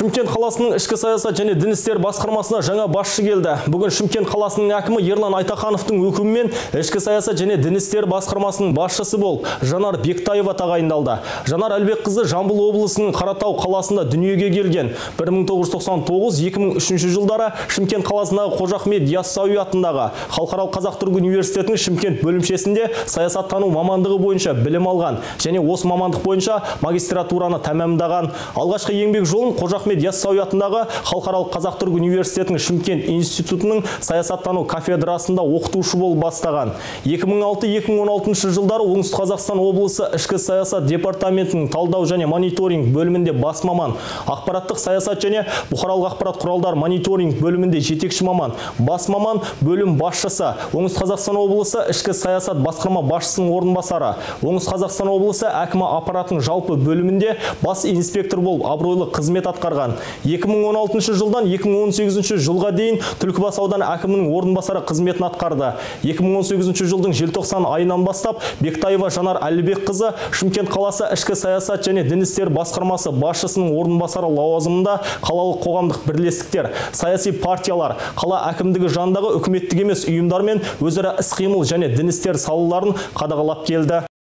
Шымкент қаласының ішкі саясат және дін істер басқармасына жаңа басшы келді. Бүгін Шымкент қаласының әкімі Ерлан Айтахановтың өкімімен ішкі саясат және дін істер басқармасының басшысы бол Жанар Бектаева тағайындалды. Жанар Әлбекқызы Жамбыл облысының Қаратау қаласында дүниеге келген. 1999-2003 жылдары Шымкент қаласындағы Қожа Ахмет Яссауи атындағы Халықаралық Қазақ-Түрік университетінің Шымкент бөлімшесінде саясаттану мамандығы бойынша білім алған және осы мамандық бойынша магистратураны тәмамдаған. Алғашқы еңбек жолын Қожа Ахмет Яссауи атындағы Халықаралық Қазақ-Түрік университетінің Шымкент институтының саясаттану кафедрасында оқытушы болып бастаған. 2006-2016 жылдары Оңтүстік Қазақстан облысы ішкі саясат департаментінің талдау және мониторинг бөлімінде бас маман, ақпараттық саясат және бұқаралық ақпарат құралдар мониторинг бөлімінде жетекші маман, бас маман, бөлім басшысы, Оңтүстік Қазақстан облысы ішкі саясат басқарма басшысының орынбасары, Оңтүстік Қазақстан облысы әкімі аппаратының жалпы бөлімінде бас инспектор болып абыройлы қызмет атқарған. 2016 жылдан 2018 жылға дейін Түлкібас ауданы әкімінің орынбасары қызметін атқарды. 2018 жылдың желтоқсан айынан бастап Бектаева Жанар Әлібекқызы Шымкент қаласы ішкі саясат және дін істері басқармасы басшысының орынбасары лауазымында қалалық қоғамдық бірлестіктер, саяси партиялар, қала әкімдігі жанындағы үкіметтік емес ұйымдармен өзара іс-қимыл және дін істері салаларын қадағалап келді.